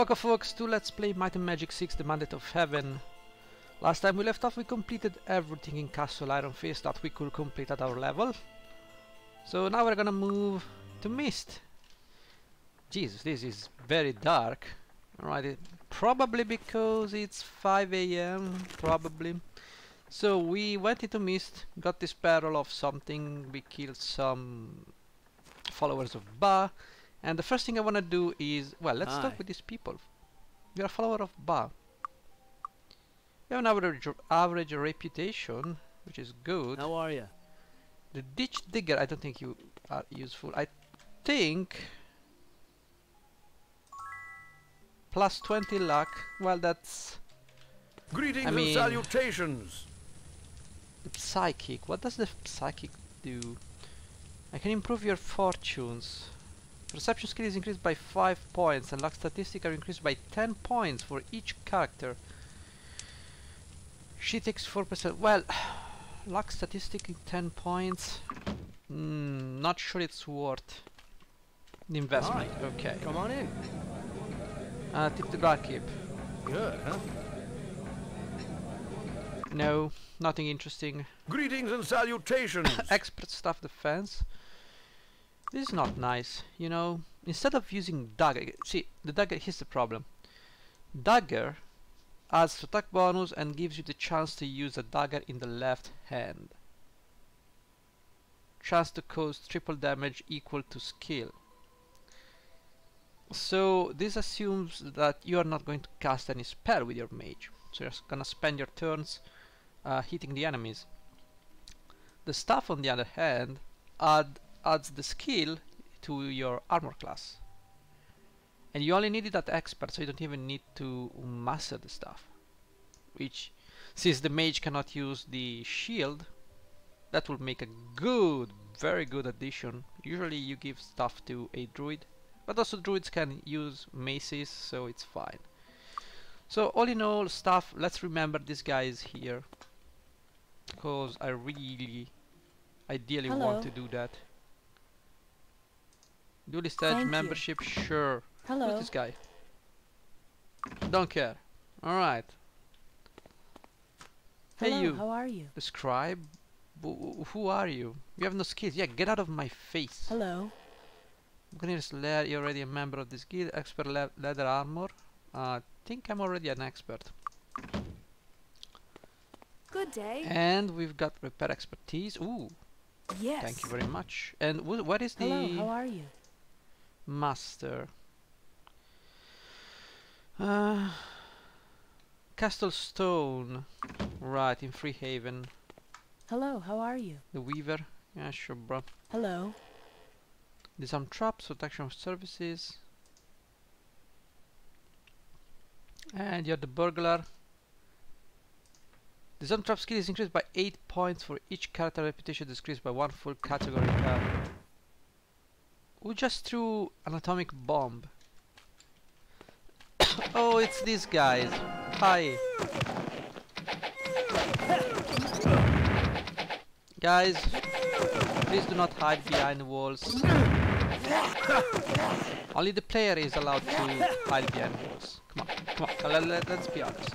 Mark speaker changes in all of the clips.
Speaker 1: Welcome folks to Let's Play Might and Magic 6 The Mandate of Heaven. Last time we left off we completed everything in Castle Ironfist that we could complete at our level. So now we're gonna move to Mist. Jesus, this is very dark. Alright, probably because it's 5 a.m. probably. So we went into Mist, got this barrel of something, we killed some followers of Baa, and the first thing I want to do is, well, let's
Speaker 2: Hi.
Speaker 1: talk with these people. You're a follower of Baa. You have an average, average reputation, which is good.
Speaker 2: How are you?
Speaker 1: The ditch digger, I don't think you are useful. I think plus 20 luck. Well, that's
Speaker 3: Greetings
Speaker 1: I mean-
Speaker 3: and salutations.
Speaker 1: the psychic. What does the psychic do? I can improve your fortunes. Perception skill is increased by 5 points and luck statistics are increased by 10 points for each character. She takes 4%. Well, luck statistic in 10 points. Mm, not sure it's worth the investment. Okay.
Speaker 2: Come on in.
Speaker 1: Uh, tip the barkeep.
Speaker 2: Good, huh?
Speaker 1: No, nothing interesting.
Speaker 3: Greetings and salutations.
Speaker 1: expert staff defense. This is not nice, you know. Instead of using dagger, see, the dagger, here's the problem. Dagger adds to attack bonus and gives you the chance to use a dagger in the left hand. Chance to cause triple damage equal to skill. So this assumes that you are not going to cast any spell with your mage. So you're gonna spend your turns uh, hitting the enemies. The staff, on the other hand, add, adds the skill to your armor class. And you only need it at expert, so you don't even need to master the stuff. Which, since the mage cannot use the shield, that will make a good, very good addition. Usually you give stuff to a druid, but also druids can use maces, so it's fine. So all in all, stuff, let's remember this guy is here because I really ideally
Speaker 4: Hello.
Speaker 1: want to do that. Duelist stage
Speaker 4: Thank you.
Speaker 1: membership, sure. Who's
Speaker 4: Hello.
Speaker 1: this guy? Don't care. Alright. Hey
Speaker 4: Hello,
Speaker 1: you,
Speaker 4: How are you?
Speaker 1: the scribe? Wh- who are you? You have no skills. Yeah, get out of my face.
Speaker 4: Hello.
Speaker 1: Buccaneer's Lair, you're already a member of this guild. Expert le leather armor. Uh, I think I'm already an expert.
Speaker 5: Good day.
Speaker 1: And we've got repair expertise. Ooh,
Speaker 5: yes.
Speaker 1: thank you very much. And wh what is
Speaker 4: Hello.
Speaker 1: the
Speaker 4: How are you?
Speaker 1: Master? Uh, Castle Stone. Right, in Freehaven.
Speaker 4: Hello. How are you?
Speaker 1: The Weaver. Yeah, sure, bro.
Speaker 4: Hello.
Speaker 1: Disarm traps, protection of services. And you're the burglar. Disarm trap skill is increased by 8 points for each character reputation decreased by 1 full category. Who just threw an atomic bomb? oh, it's these guys. Hi. Guys, please do not hide behind walls. Only the player is allowed to hide behind walls. Come on, come on, let, let, let's be honest.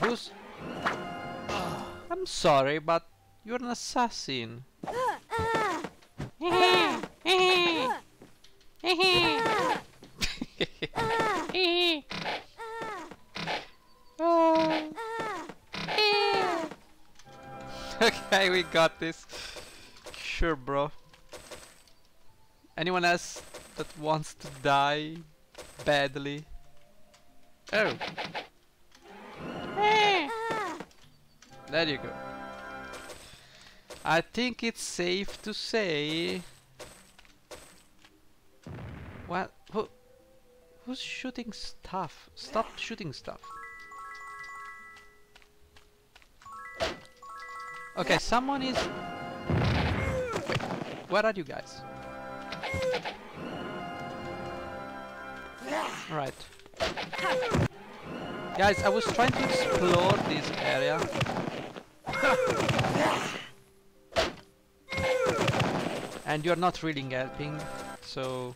Speaker 1: Who's... I'm sorry, but you're an assassin. okay, we got this. Sure, bro. Anyone else that wants to die badly? Oh. There you go. I think it's safe to say. Well, who, who's shooting stuff? Stop shooting stuff. Okay, someone is. Wait, where are you guys? Alright. Guys, I was trying to explore this area. And you're not really helping. So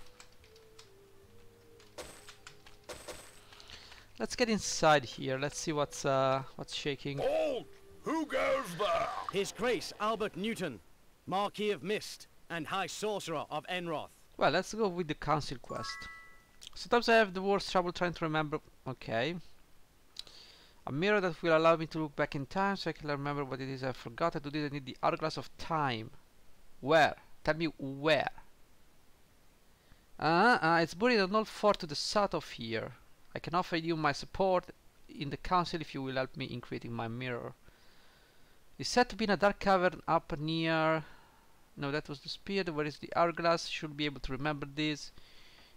Speaker 1: let's get inside here. Let's see what's uh what's shaking.
Speaker 3: Halt! Who goes there?
Speaker 2: His Grace Albert Newton, Marquis of Mist and High Sorcerer of Enroth.
Speaker 1: Well, let's go with the council quest. Sometimes I have the worst trouble trying to remember. Okay. A mirror that will allow me to look back in time so I can remember what it is I forgot. I do this. I need the hourglass of time. Where? Tell me where. Uh, uh, it's buried on old fort to the south of here. I can offer you my support in the council if you will help me in creating my mirror. It's said to be in a dark cavern up near... No, that was the spear. Where is the hourglass? Should be able to remember this.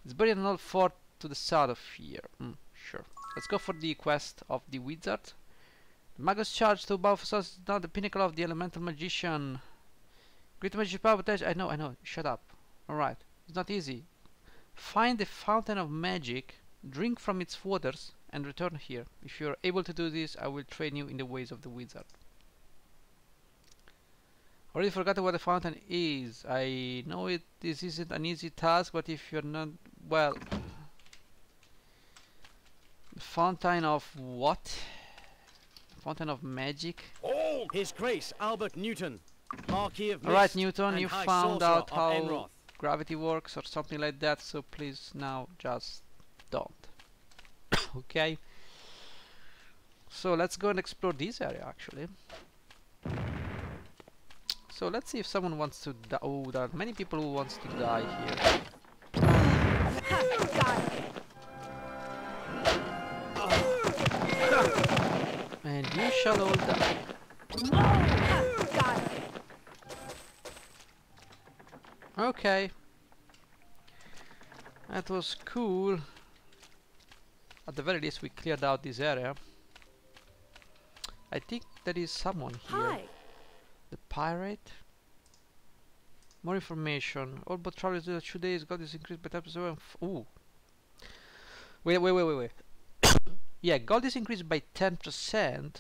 Speaker 1: It's buried an old fort to the south of here. Mm, sure. Let's go for the quest of the wizard. The Magus charge to us is now the pinnacle of the elemental magician. Great power potential. I know, I know. Shut up. Alright. It's not easy. Find the fountain of magic, drink from its waters, and return here. If you are able to do this, I will train you in the ways of the wizard. Already forgot what the fountain is. I know it. This isn't an easy task, but if you're not well, fountain of what? Fountain of magic.
Speaker 3: Oh,
Speaker 2: His Grace Albert Newton,
Speaker 1: Alright, Newton, you found out how
Speaker 2: Enroth.
Speaker 1: gravity works or something like that. So please now just don't. okay. So let's go and explore this area actually. So let's see if someone wants to die. Oh, there are many people who wants to die here. And you shall all die.
Speaker 5: Oh, Got it.
Speaker 1: Okay. That was cool. At the very least we cleared out this area. I think there is someone here.
Speaker 5: Hi.
Speaker 1: The pirate? More information. All but travelers that two days got this increased by type of and f- Ooh. Wait, wait, wait, wait, wait. yeah, gold is increased by 10%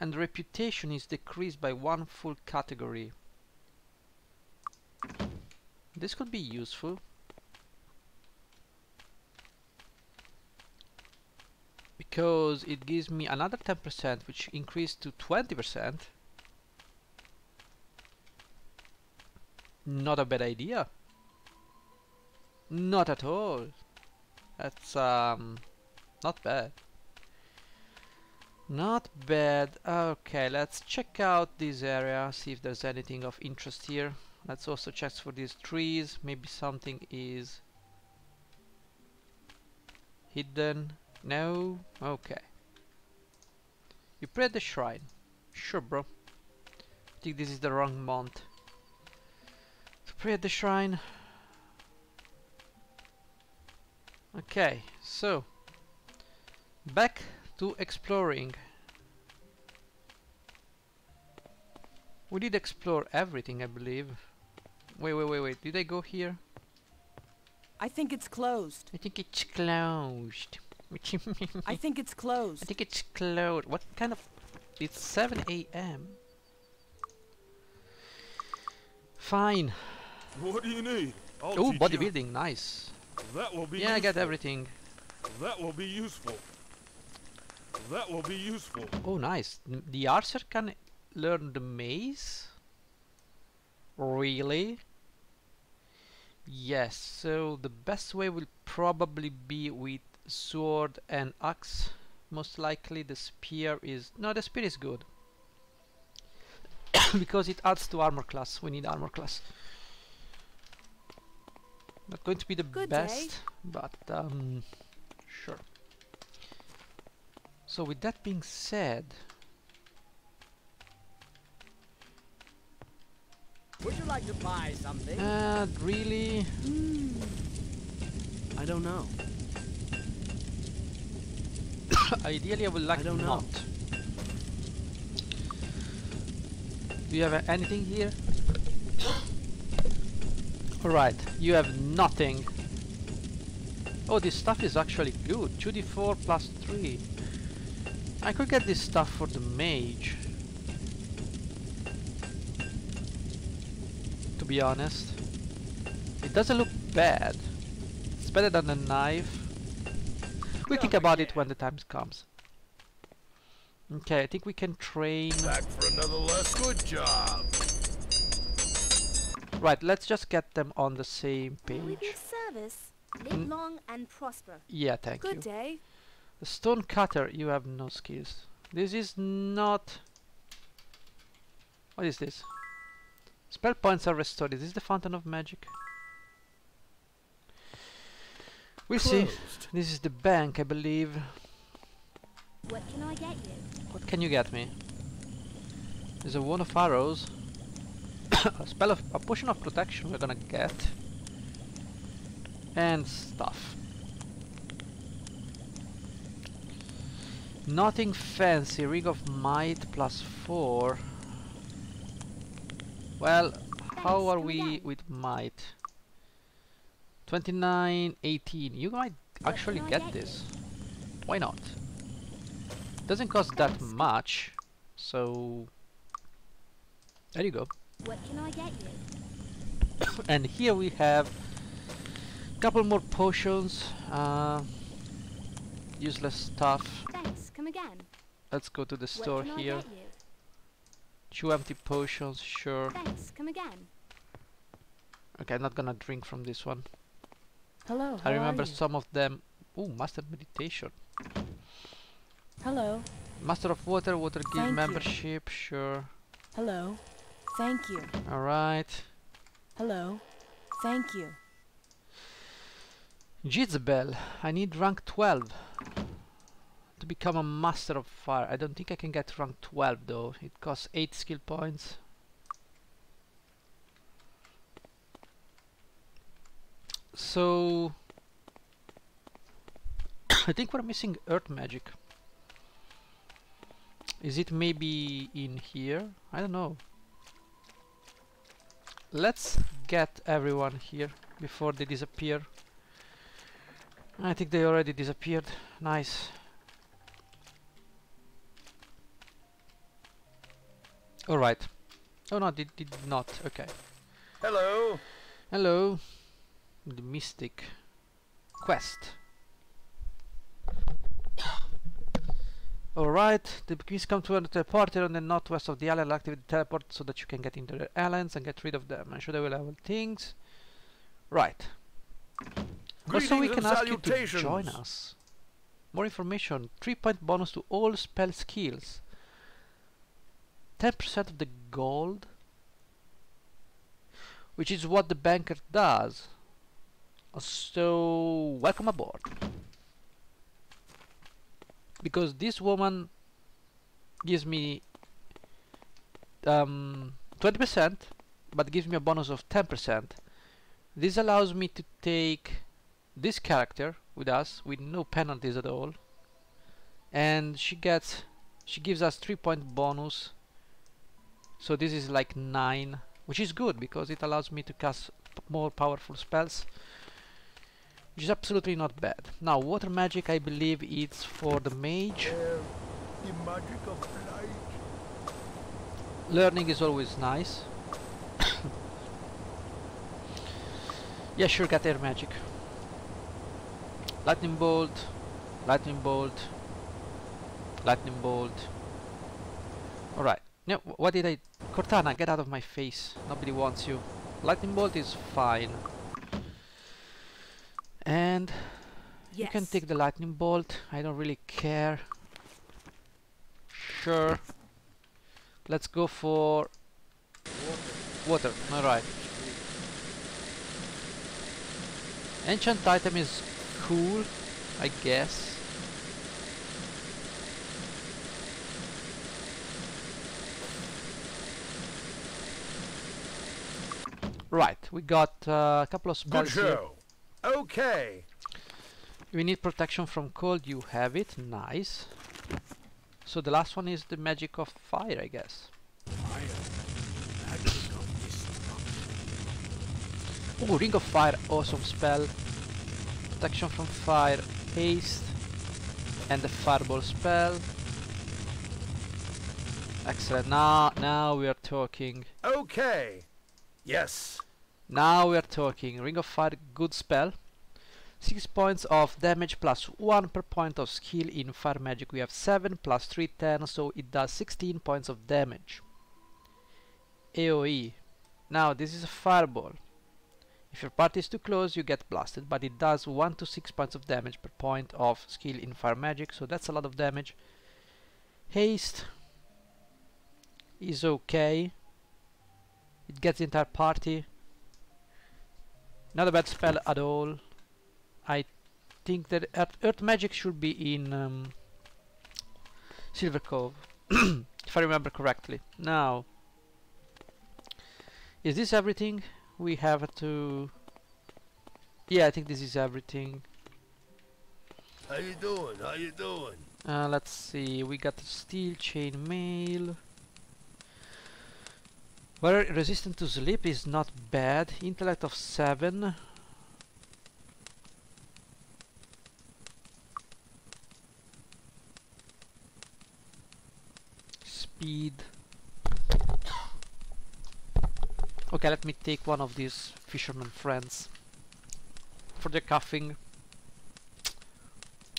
Speaker 1: and reputation is decreased by one full category. This could be useful. Because it gives me another 10% which increased to 20%. Not a bad idea. Not at all. That's um not bad. Not bad. Okay, let's check out this area, see if there's anything of interest here. Let's also check for these trees. Maybe something is hidden. No? Okay. You pray at the shrine. Sure, bro. I think this is the wrong month. To pray at the shrine. Okay, so back to exploring. We did explore everything, I believe. Wait, wait, wait, wait. Did I go here?
Speaker 4: I think it's closed.
Speaker 1: I think it's closed.
Speaker 4: I think it's closed.
Speaker 1: I think it's closed. What kind of... It's 7 a.m. Fine.
Speaker 3: What do you need?
Speaker 1: Oh, bodybuilding. Nice.
Speaker 3: That will be
Speaker 1: Yeah, I get
Speaker 3: useful.
Speaker 1: everything.
Speaker 3: That will be useful. That will be useful.
Speaker 1: Oh, nice. N- The archer can learn the maze? Really? Yes, so the best way will probably be with sword and axe. Most likely the spear is... No, the spear is good. because it adds to armor class. We need armor class. Not going to be the
Speaker 5: Good day.
Speaker 1: best, but um, sure. So with that being said,
Speaker 2: Would you like to buy something?
Speaker 1: uh, really,
Speaker 2: I don't know.
Speaker 1: ideally I would like
Speaker 2: I don't know.
Speaker 1: Do you have uh, anything here? Alright, you have nothing. Oh, this stuff is actually good. 2d4 plus 3. I could get this stuff for the mage. Be honest. It doesn't look bad. It's better than a knife. We'll think about it when the time comes. Okay, I think we can train.
Speaker 3: Back for another lesson. Good job.
Speaker 1: Right, let's just get them on the same page.
Speaker 5: your service, live
Speaker 1: Mm.
Speaker 5: long and prosper.
Speaker 1: Yeah, thank
Speaker 4: Good
Speaker 1: you.
Speaker 4: day.
Speaker 1: The stone cutter, you have no skills. This is not. What is this? Spell points are restored. Is this the fountain of magic? We'll see. This is the bank, I believe.
Speaker 5: What can I get you?
Speaker 1: What can you get me? There's a wand of arrows. a spell of a potion of protection we're gonna get. And stuff. Nothing fancy. Ring of might plus four. Well, how are we with might? 29, 18. You might actually get this. Why not? Doesn't cost that much, so there you go.
Speaker 5: What can I get you?
Speaker 1: And here we have a couple more potions, uh, useless stuff.
Speaker 5: Thanks, come again.
Speaker 1: Let's go to the store here.
Speaker 5: I get you?
Speaker 1: Two empty potions, sure.
Speaker 5: Thanks, come again.
Speaker 1: Okay, I'm not gonna drink from this one.
Speaker 4: Hello.
Speaker 1: I
Speaker 4: how are
Speaker 1: remember
Speaker 4: you?
Speaker 1: some of them. Ooh, Master Meditation.
Speaker 4: Hello.
Speaker 1: Master of Water, Water Guild
Speaker 4: Thank you.
Speaker 1: membership, sure.
Speaker 4: Hello. Thank you.
Speaker 1: Alright.
Speaker 4: Hello. Thank you.
Speaker 1: Jezebel, I need rank 12 to become a Master of Fire. I don't think I can get rank 12 though. It costs 8 skill points. So I think we're missing Earth Magic. Is it maybe in here? I don't know. Let's get everyone here before they disappear. I think they already disappeared. Nice. Alright. Oh no, did did not. Okay.
Speaker 3: Hello.
Speaker 1: Hello. The Mystic Quest. Alright, the bees come to a teleporter on the northwest of the island. Activate the teleport so that you can get into the islands and get rid of them. I'm sure they will have things. Right. Also, we can ask you to join us. More information. 3 point bonus to all spell skills. 10% of the gold. Which is what the banker does. So, welcome aboard. Because this woman gives me um, 20%, but gives me a bonus of 10%. This allows me to take this character with us with no penalties at all and she gets she gives us 3 point bonus so this is like 9 which is good because it allows me to cast more powerful spells which is absolutely not bad. Now water magic I believe it's for the mage.
Speaker 3: The magic of light.
Speaker 1: learning is always nice. Yeah sure got air magic. Lightning bolt lightning bolt lightning bolt. Alright wh- what did I Cortana get out of my face. Nobody wants you. Lightning bolt is fine. And you can take the lightning bolt. I don't really care. Sure. Let's go for Water. water alright ancient item is cool I guess right we got uh, a couple of
Speaker 3: Good
Speaker 1: spells here
Speaker 3: show. Okay.
Speaker 1: we need protection from cold, you have it, nice. So the last one is the magic of fire, I guess. Oh, ring of fire, awesome spell. Protection from fire, haste, and the fireball spell. Excellent. Now, now we are talking.
Speaker 3: Okay. Yes.
Speaker 1: Now we're talking. Ring of Fire, good spell. 6 points of damage plus 1 per point of skill in fire magic. We have 7 plus 3, 10, so it does 16 points of damage. AoE. Now this is a fireball. If your party is too close, you get blasted, but it does 1 to 6 points of damage per point of skill in fire magic, so that's a lot of damage. Haste is okay. It gets the entire party. Not a bad spell at all. I think that Earth, Earth Magic should be in um, Silver Cove, if I remember correctly. Now, is this everything? We have to... Yeah, I think this is everything.
Speaker 6: How you doing? How you doing?
Speaker 1: Uh, let's see, we got steel chain mail. We're resistant to sleep is not bad. Intellect of 7. Speed. Okay, let me take one of these fisherman friends. For the coughing.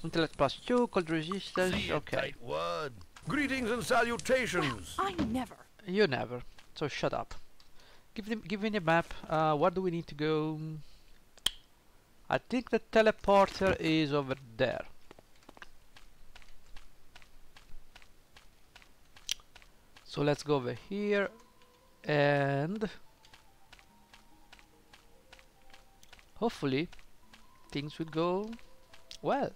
Speaker 1: Intellect plus 2, cold resistance,
Speaker 6: See
Speaker 1: okay.
Speaker 6: tight wad.
Speaker 3: Greetings and salutations.
Speaker 4: I never.
Speaker 1: You never. So shut up. Give them, give me the map. Uh, where do we need to go? I think the teleporter is over there. So let's go over here and hopefully things will go well.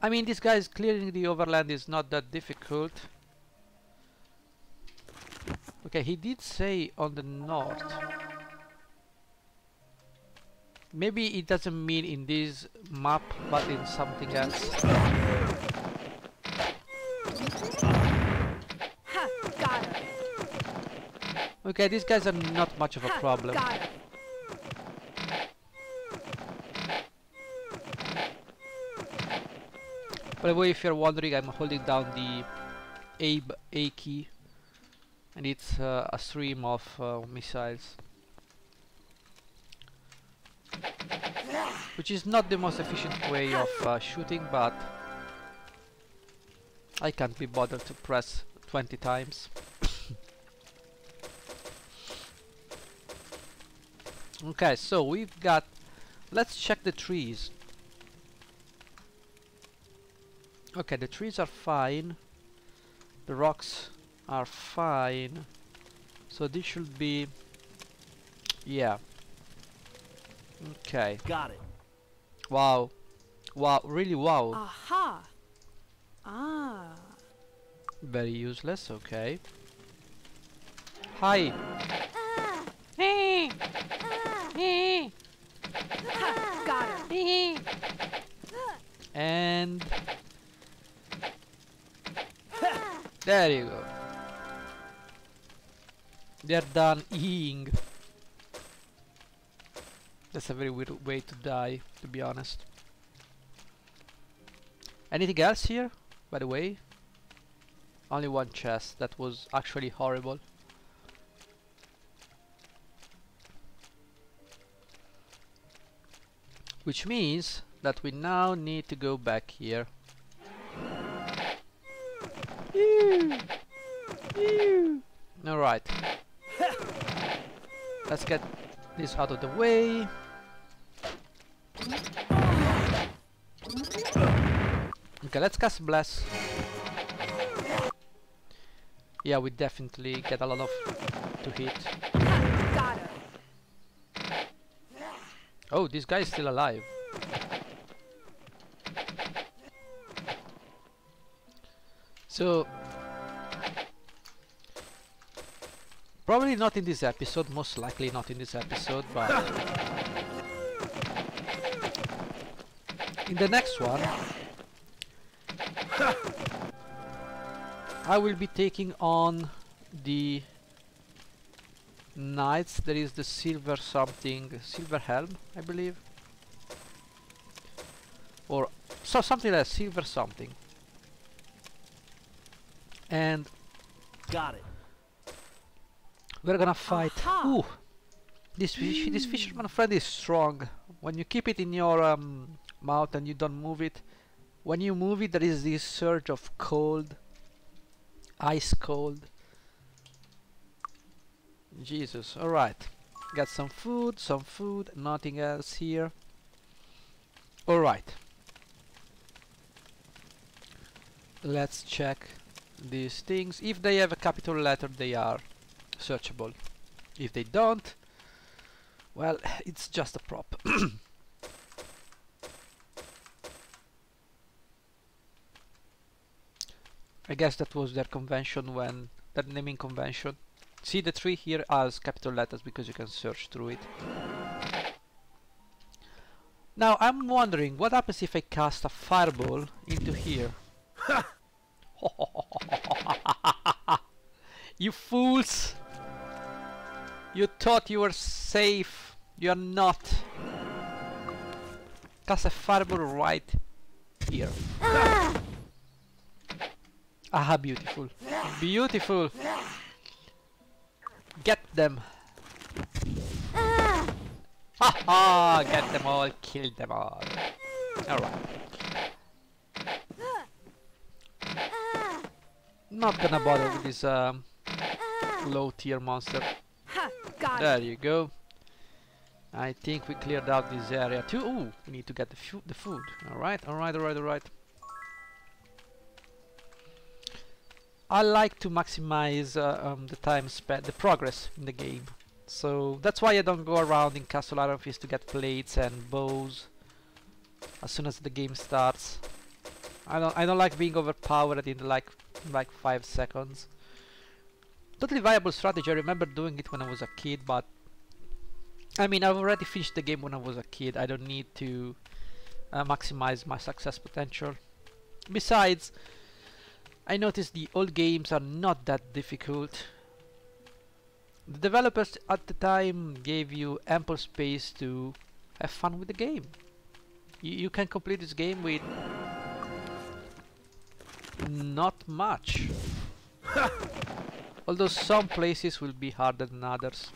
Speaker 1: I mean, this guy's clearing the overland is not that difficult. Okay, he did say on the north. Maybe it doesn't mean in this map, but in something else.
Speaker 4: Ha! Got her.
Speaker 1: Okay, these guys are not much of a problem. By the way, if you're wondering, I'm holding down the A, A key, and it's uh, a stream of uh, missiles. Which is not the most efficient way of uh, shooting, but I can't be bothered to press 20 times. okay, so we've got... Let's check the trees. Okay, the trees are fine. The rocks are fine. So this should be... Yeah. Okay.
Speaker 2: Got it.
Speaker 1: Wow. Wow, really wow.
Speaker 4: Aha! Ah.
Speaker 1: Very useless, okay. Hi.
Speaker 4: Ha! Got her.
Speaker 1: And... There you go. They're done eating. That's a very weird way to die, to be honest. Anything else here, by the way? Only one chest. That was actually horrible. Which means that we now need to go back here. Alright. Let's get this out of the way. Okay, let's cast Bless. Yeah, we definitely get a lot of to hit. Oh, this guy is still alive. So, probably not in this episode, most likely not in this episode, but in the next one, I will be taking on the knights. There is the silver something, silver helm, I believe, or so something like silver something. And
Speaker 2: Got it.
Speaker 1: We're gonna fight. Ooh, This fish, this fisherman friend is strong. When you keep it in your um, mouth and you don't move it, when you move it, there is this surge of cold, ice cold. Jesus. All right. Got some food, some food, nothing else here. All right. Let's check these things. If they have a capital letter, they are searchable. If they don't, well, it's just a prop. I guess that was their convention when that naming convention. See the tree here as capital letters because you can search through it. Now I'm wondering what happens if I cast a fireball into here. you fools! You thought you were safe. You're not. Cast a fireball right here. Ah, beautiful. Beautiful. Get them. Ha! Get them all, kill them all. Alright. Not gonna bother with this um, low tier monster. There you go. I think we cleared out this area too. Ooh, we need to get the, fu the food. Alright, alright, alright, alright. I like to maximize uh, um, the time spent, the progress in the game. So that's why I don't go around in Castle Ironfist to get plates and bows as soon as the game starts. I don't I don't like being overpowered in like like five seconds. Totally viable strategy. I remember doing it when I was a kid, but I mean I've already finished the game when I was a kid. I don't need to uh, maximize my success potential. Besides, I noticed the old games are not that difficult. The developers at the time gave you ample space to have fun with the game. You, you can complete this game with not much. Although some places will be harder than others.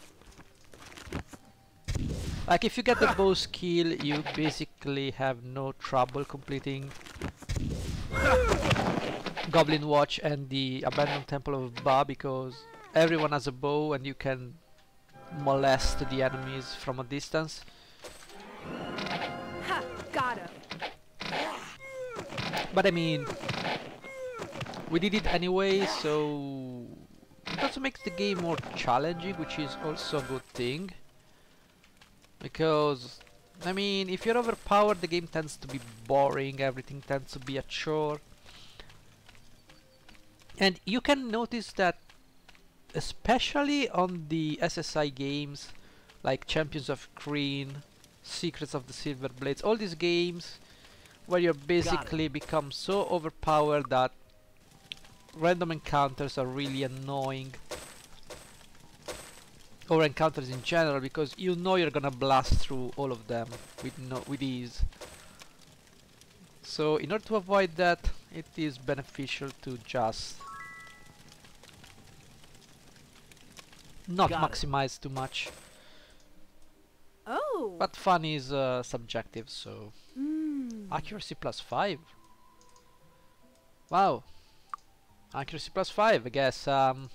Speaker 1: Like if you get the bow skill, you basically have no trouble completing Goblin Watch and the Abandoned Temple of Baa because everyone has a bow and you can molest the enemies from a distance.
Speaker 4: Ha! Got him.
Speaker 1: But I mean, we did it anyway, so it also makes the game more challenging, which is also a good thing. Because, I mean, if you're overpowered, the game tends to be boring, everything tends to be a chore. And you can notice that, especially on the SSI games, like Champions of Krynn, Secrets of the Silver Blades, all these games where you basically become so overpowered that random encounters are really annoying or encounters in general because you know you're gonna blast through all of them with no with ease so in order to avoid that it is beneficial to just not
Speaker 2: Got it.
Speaker 1: maximize too much
Speaker 4: Oh.
Speaker 1: but fun is uh, subjective so
Speaker 4: Mm.
Speaker 1: Accuracy plus 5. Wow. Accuracy plus 5, I guess. Um,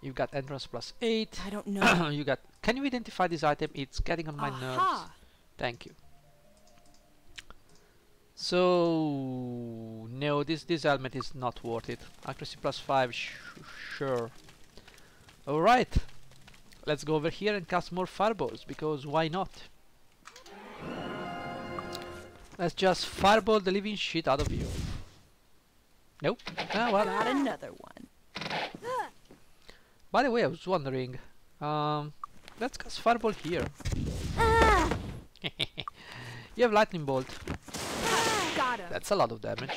Speaker 1: you've got entrance plus 8.
Speaker 4: I don't know.
Speaker 1: you got. Can you identify this item? It's getting on my nerves.
Speaker 4: Aha.
Speaker 1: Thank you. So no, this this helmet is not worth it. Accuracy plus five, sh sure. All right, let's go over here and cast more fireballs because why not? Let's just fireball the living shit out of you. Nope. Ah well.
Speaker 4: Got another one.
Speaker 1: By the way, I was wondering. Um, let's cast fireball here. you have lightning bolt.
Speaker 4: Ha! Got.
Speaker 1: That's a lot of damage.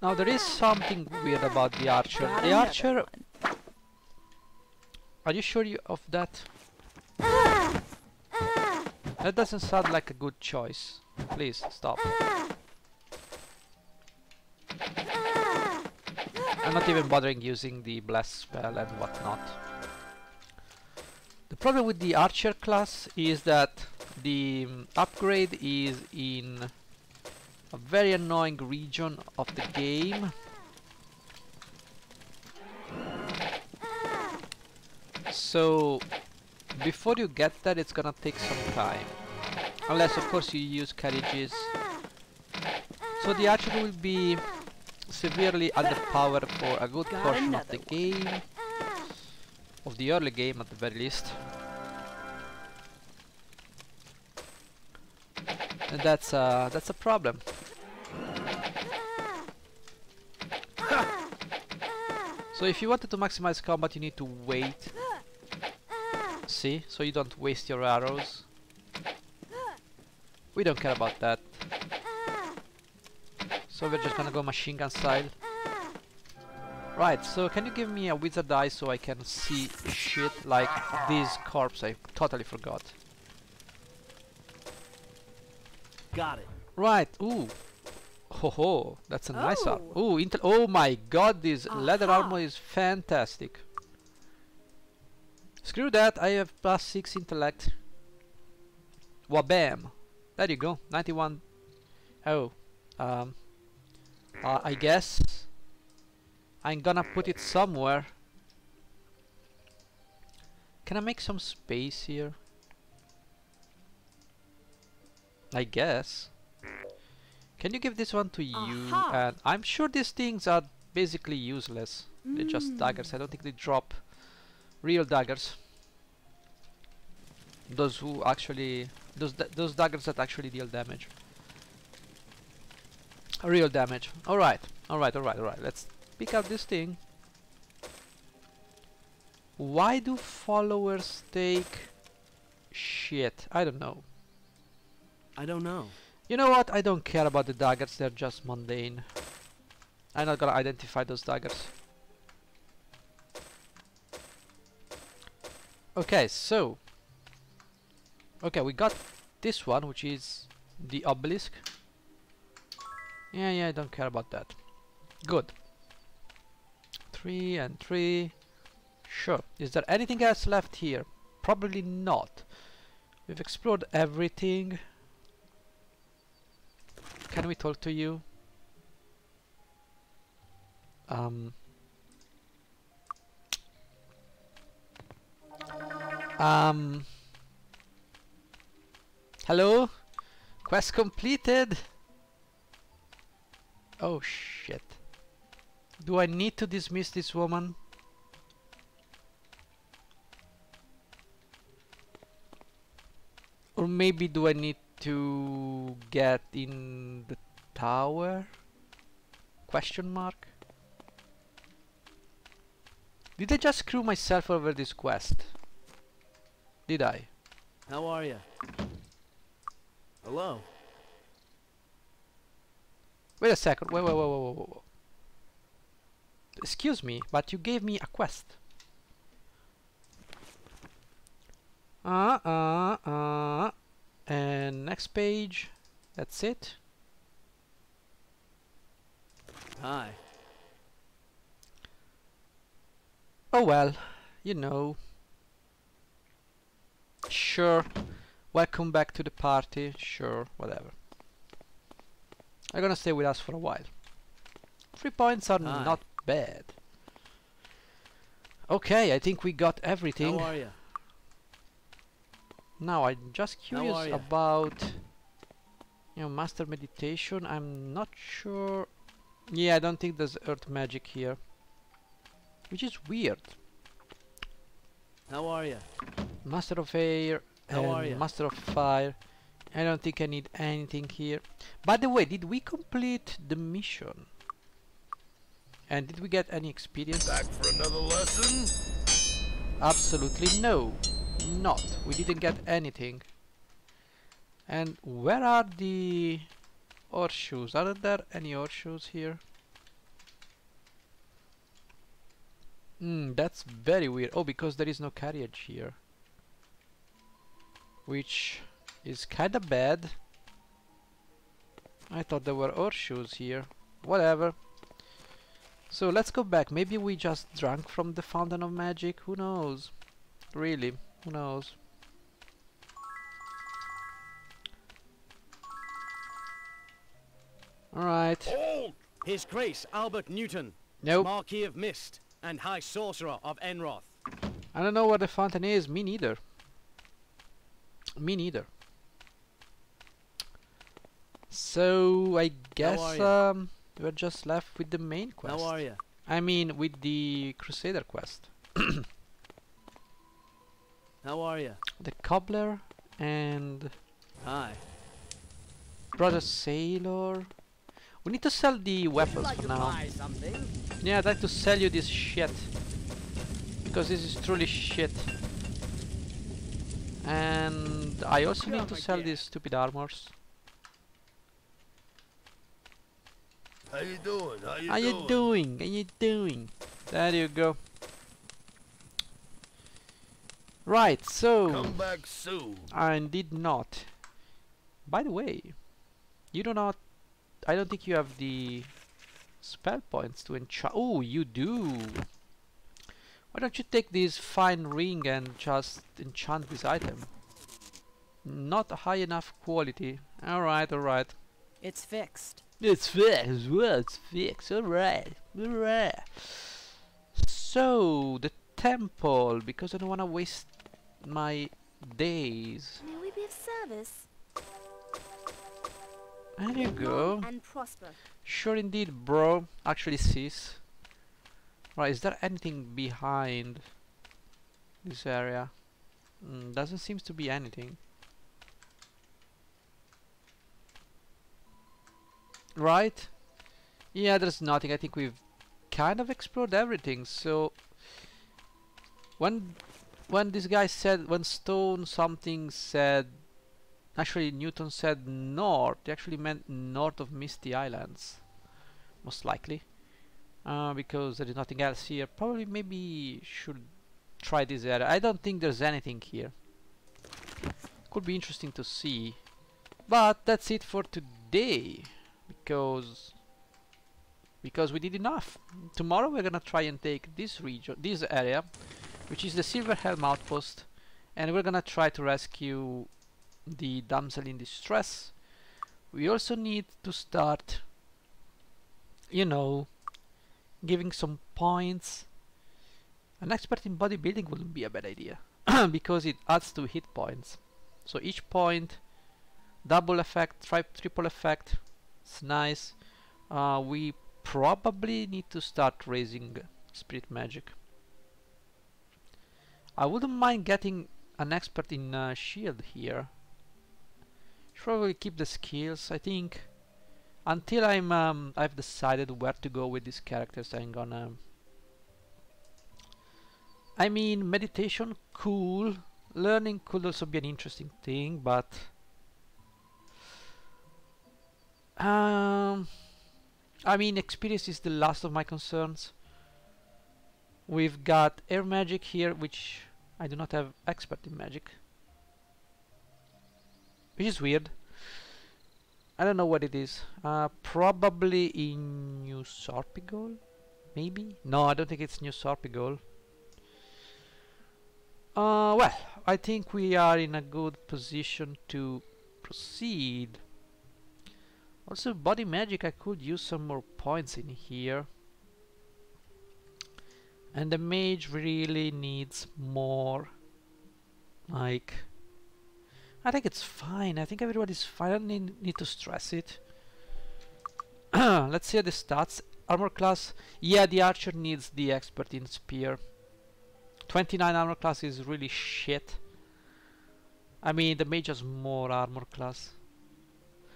Speaker 1: Now there is something weird about the archer.
Speaker 4: Got
Speaker 1: The archer.
Speaker 4: one.
Speaker 1: Are you sure you of that? That doesn't sound like a good choice. Please stop. I'm not even bothering using the blast spell and whatnot. The problem with the archer class is that the um, upgrade is in a very annoying region of the game. So before you get that it's gonna take some time. Unless of course you use carriages. So the archer will be severely underpowered for a good
Speaker 4: Got
Speaker 1: portion of the
Speaker 4: another
Speaker 1: game. Of the early game at the very least. And that's uh that's a problem. So if you wanted to maximize combat you need to wait. See? So you don't waste your arrows. We don't care about that. So we're just gonna go machine gun style. Right, so can you give me a wizard eye so I can see shit like these corpse? I totally forgot.
Speaker 2: Got it.
Speaker 1: Right, ooh. Ho ho, that's a nice oh. arm.
Speaker 4: Oh.
Speaker 1: Ooh, intel oh my god, this leather armor is fantastic. Screw that, I have plus 6 intellect. Wabam! There you go, 91. Oh, um, uh, I guess I'm gonna put it somewhere. Can I make some space here? I guess. Can you give this one to you?
Speaker 4: Aha.
Speaker 1: And I'm sure these things are basically useless. They're just
Speaker 4: Mm.
Speaker 1: daggers. I don't think they drop real daggers. Those who actually those da those daggers that actually deal damage. Real damage. All right. All right. All right. All right. Let's pick up this thing. Why do followers take shit? I don't know.
Speaker 2: I don't know.
Speaker 1: You know what? I don't care about the daggers, they're just mundane. I'm not gonna identify those daggers. Okay, so... Okay, we got this one, which is the obelisk. Yeah, yeah, I don't care about that. Good. Three and three. Sure. Is there anything else left here? Probably not. We've explored everything. Can we talk to you? Um. Um. Hello? Quest completed? Oh shit. Do I need to dismiss this woman? Or maybe do I need to get in the tower? Question mark? Did I just screw myself over this quest? Did I?
Speaker 2: How are you? Hello.
Speaker 1: Wait a second. Wait, wait, wait, wait, wait, wait. Excuse me, but you gave me a quest. Uh, uh, uh. And next page. That's it.
Speaker 2: Hi.
Speaker 1: Oh well, you know. Sure. Welcome back to the party. Sure, whatever. I'm gonna stay with us for a while. Three points are
Speaker 2: Hi.
Speaker 1: not bad. Okay, I think we got everything.
Speaker 2: How are you?
Speaker 1: Now I'm just curious about you know master meditation. I'm not sure. Yeah, I don't think there's earth magic here, which is weird.
Speaker 2: How are you?
Speaker 1: Master of air
Speaker 2: How are
Speaker 1: and
Speaker 2: ya?
Speaker 1: master of fire. I don't think I need anything here. By the way, did we complete the mission? And did we get any experience?
Speaker 6: Back for another lesson?
Speaker 1: Absolutely no. Not. We didn't get anything. And where are the horseshoes? Are there any horseshoes here? Hmm, that's very weird. Oh, because there is no carriage here. Which is kinda bad. I thought there were horseshoes here. Whatever. So let's go back. Maybe we just drank from the fountain of magic. Who knows? Really, who knows? Alright.
Speaker 2: His Grace Albert Newton,
Speaker 1: Nope.
Speaker 2: Marquis of Mist and High Sorcerer of Enroth.
Speaker 1: I don't know what the fountain is. Me neither. Me neither. So I guess um, we're just left with the main quest.
Speaker 2: How are you?
Speaker 1: I mean, with the Crusader quest.
Speaker 2: How are you?
Speaker 1: The Cobbler and
Speaker 2: Hi.
Speaker 1: Brother Sailor. We need to sell the weapons for now. Yeah, I'd like to sell you this shit. Because this is truly shit. And I also need to sell these stupid armors.
Speaker 6: How you doing? How you
Speaker 1: How you
Speaker 6: doing?
Speaker 1: doing? How you doing? There you go. Right, so
Speaker 6: Come back soon.
Speaker 1: I did not. By the way, you do not. I don't think you have the spell points to enchant. Oh, you do. Why don't you take this fine ring and just enchant this item? Not high enough quality. Alright, alright.
Speaker 4: It's fixed.
Speaker 1: It's fixed. Well, it's fixed. Alright. Alright. So, the temple, because I don't want to waste my days.
Speaker 5: May we be of service?
Speaker 1: There you go.
Speaker 5: And prosper.
Speaker 1: Sure indeed, bro. Actually, sis. Right, is there anything behind this area? Mm, doesn't seem to be anything. Right? Yeah, there's nothing. I think we've kind of explored everything. So when when this guy said when Stone something said actually Newton said north, he actually meant north of Misty Islands. Most likely. Uh, because there is nothing else here. Probably maybe should try this area. I don't think there's anything here. Could be interesting to see. But that's it for today. Because because we did enough. Tomorrow we're gonna try and take this region, this area, which is the Silver Helm outpost, and we're gonna try to rescue the damsel in distress. We also need to start, you know, giving some points. An expert in bodybuilding wouldn't be a bad idea because it adds to hit points. So each point, double effect, tri triple effect, it's nice. Uh, we probably need to start raising spirit magic. I wouldn't mind getting an expert in uh, shield here. Should probably keep the skills. I think until I'm um, I've decided where to go with these characters, I'm gonna. I mean, meditation cool. Learning could also be an interesting thing, but um, I mean, experience is the last of my concerns. We've got air magic here, which I do not have expert in magic, which is weird. I don't know what it is. Uh, probably in New Sorpigal, maybe? No, I don't think it's New Sorpigal. Uh, well, I think we are in a good position to proceed. Also, body magic, I could use some more points in here. And the mage really needs more. Like, I think it's fine. I think everybody's fine. I don't need, need to stress it. Let's see the stats. Armor class. Yeah, the archer needs the expert in spear. 29 armor class is really shit. I mean, the mage has more armor class.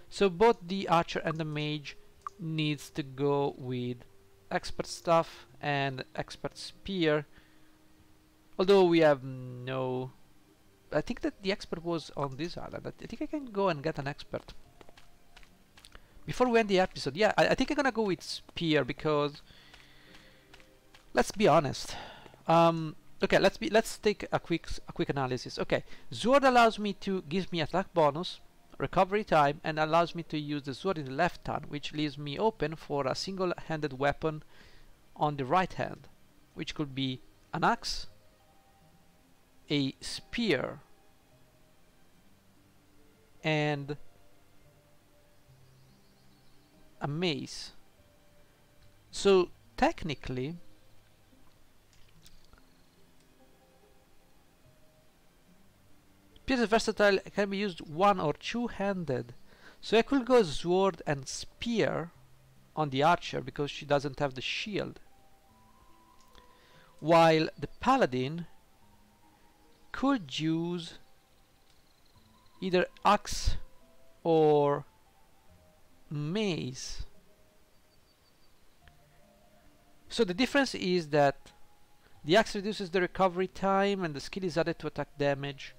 Speaker 1: So both the archer and the mage needs to go with expert stuff and expert spear. Although we have no... I think that the expert was on this island. I think I can go and get an expert. Before we end the episode, yeah, I, I think I'm gonna go with spear because... Let's be honest. Um, okay, let's be let's take a quick a quick analysis. Okay, sword allows me to gives me attack bonus, recovery time, and allows me to use the sword in the left hand, which leaves me open for a single-handed weapon on the right hand, which could be an axe, a spear, and a mace. So technically, spear versatile can be used one or two-handed. So I could go sword and spear on the archer because she doesn't have the shield. While the paladin could use either axe or mace. So the difference is that the axe reduces the recovery time and the skill is added to attack damage.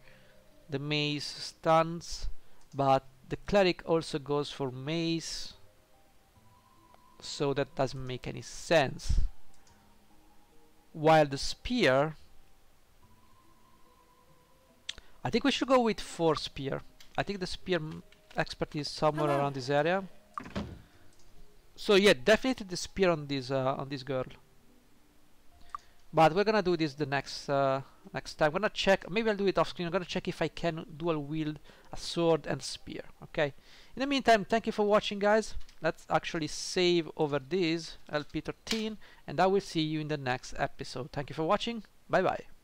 Speaker 1: The mace stuns, but the cleric also goes for mace. So that doesn't make any sense. While the spear I think we should go with 4 spear. I think the spear expert is somewhere
Speaker 4: Hello.
Speaker 1: around this area. So yeah, definitely the spear on this uh, on this girl. But we're gonna do this the next uh, next time. I'm gonna check. Maybe I'll do it off screen. I'm gonna check if I can dual wield a sword and spear. Okay. In the meantime, thank you for watching, guys. Let's actually save over this LP13, and I will see you in the next episode. Thank you for watching. Bye bye.